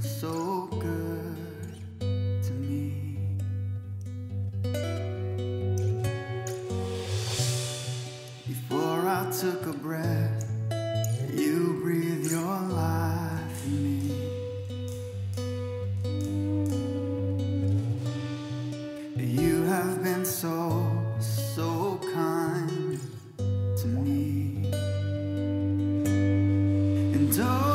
so good to me. Before I took a breath, you breathed your life in me. You have been so, so kind to me. And oh,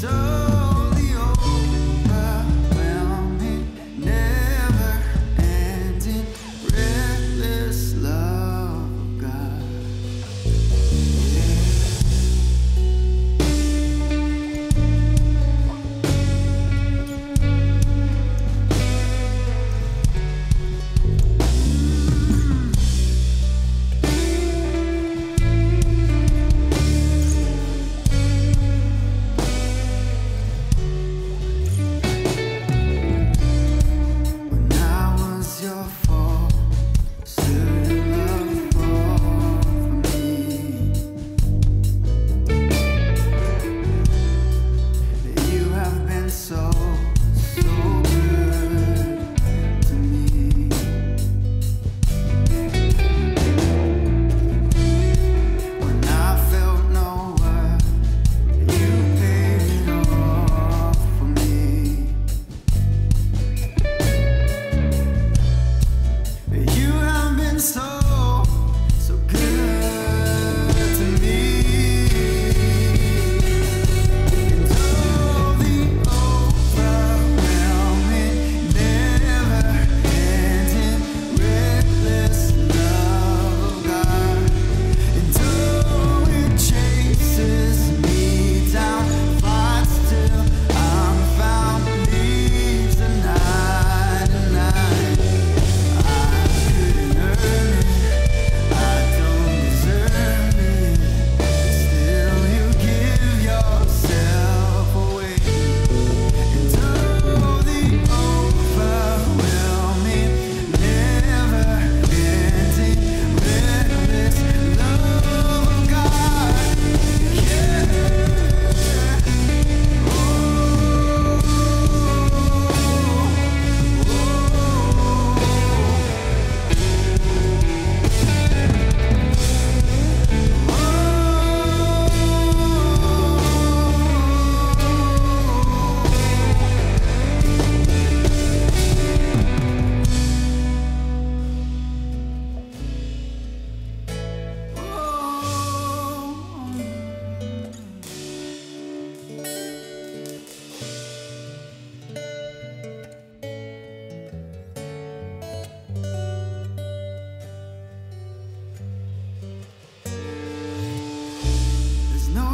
door.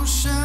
ocean